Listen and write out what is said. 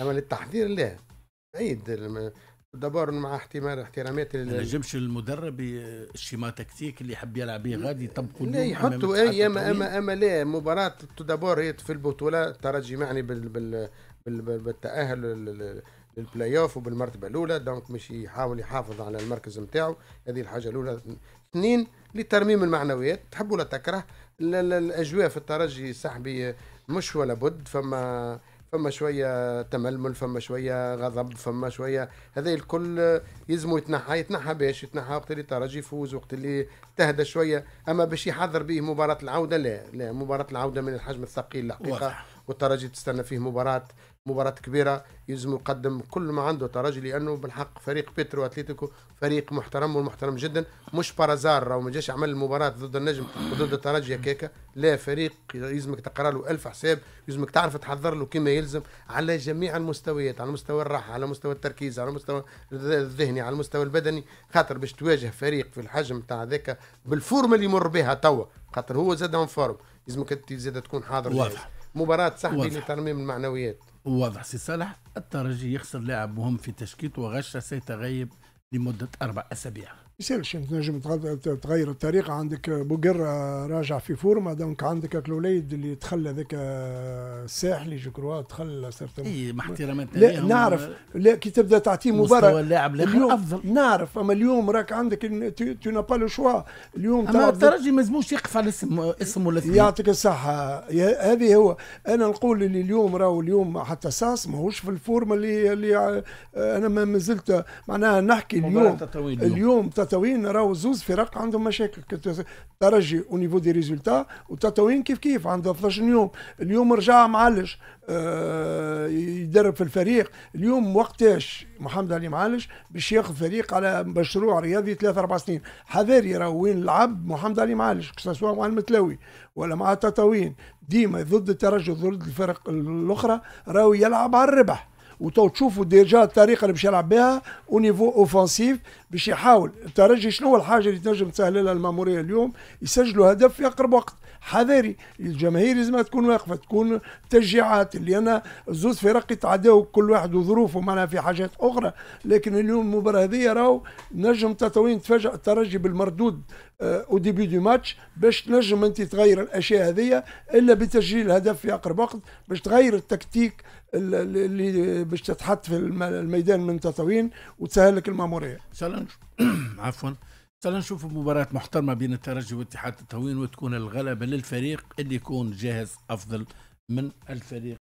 أما للتحضير لا. بعيد دبر مع احتمال احترامات ما نجمش المدرب الشيما تكتيك اللي يحب يلعب به غادي يطبقوا لا يحطوا أي اما اما أما لا مباراة تدبر هي في البطولة الترجي معني بال بال بالتأهل للبلاي اوف وبالمرتبة الأولى donc مش يحاول يحافظ على المركز نتاعو هذه الحاجة الأولى. اثنين لترميم المعنويات. تحب ولا تكره؟ الأجواء في الترجي صاحبي مش ولا بد فما فما شوية تململ فما شوية غضب فما شوية هذا الكل يلزموا يتنحى يتنحى باش يتنحى وقت اللي الترجي يفوز وقت اللي تهدى شوية. أما باش يحضر به مباراة العودة لا لا مباراة العودة من الحجم الثقيل الحقيقة والترجي تستنى فيه مباراة مباراة كبيرة يلزم يقدم كل ما عنده ترجي لأنه بالحق فريق بيترو أتليتيكو فريق محترم والمحترم جدا. مش par hasard راهو ما جاش عمل المباراة ضد النجم وضد الترجي هكاكا لا فريق يلزمك تقرأ له ألف حساب يلزمك تعرف تحضر له كما يلزم على جميع المستويات على مستوى الراحة على مستوى التركيز على مستوى الذهني على المستوى البدني. خاطر باش تواجه فريق في الحجم تاع ذاك بالفورمة اللي يمر بها توا خاطر هو زاد en forme لازمك أنت زاد تكون حاضر واضح. مباراة صاحبي لترميم المعنويات. واضح سي صالح الترجي يخسر لاعب مهم في تشكيلته وغشة سيتغيب لمدة أربع أسابيع. يسالش انت نجم تغير الطريقة عندك بوقر راجع في فورما دونك عندك الوليد اللي تخلى ذاك الساحلي جو كروا تخلى صرت إي مع احترامات لا نعرف. لا كي تبدأ تعطيه مباراة. مستوى اللاعب الآخر أفضل. نعرف. أما اليوم راك عندك تو نا با لو شوا. اليوم أما الترجي ما لازموش يقف على اسم اسم ولا يعطيك الصحة. هذه هو. أنا نقول اللي اليوم راهو اليوم حتى ساس ماهوش في الفورما اللي اللي أنا ما زلت معناها نحكي اليوم. اليوم. تطاوين راهو زوز فرق عندهم مشاكل. ترجي au niveau des résultats وتطاوين كيف كيف عنده 12 يوم. اليوم رجع معلش آه يدرب في الفريق. اليوم وقتاش؟ محمد علي معالج باش ياخذ فريق على مشروع رياضي ثلاث أربع سنين. حذاري راهو وين لعب محمد علي معالج سواء مع المتلاوي ولا مع تطاوين ديما ضد الترجي ضد الفرق الأخرى راهو يلعب على الربح. وتو تشوفوا déjà الطريقة اللي باش يلعب بها و niveau offensif باش يحاول. الترجي شنو الحاجة اللي تنجم تسهل لها الماموريه اليوم؟ يسجلوا هدف في أقرب وقت. حذاري الجماهير لازم تكون واقفة تكون تشجيعات اللي أنا زوز فرق يتعداو كل واحد وظروفه معناها في حاجات أخرى. لكن اليوم المباراة هذه راهو نجم تطاوين تفاجئ الترجي بالمردود au début du match باش تنجم أنت تغير الأشياء هذه إلا بتسجيل هدف في اقرب وقت باش تغير التكتيك اللي باش تتحط في الميدان من تطوين وتسهل لك المامورية. عفوا. تعال نشوف مباراة محترمة بين الترجي واتحاد التطوين وتكون الغلبة للفريق اللي يكون جاهز أفضل من الفريق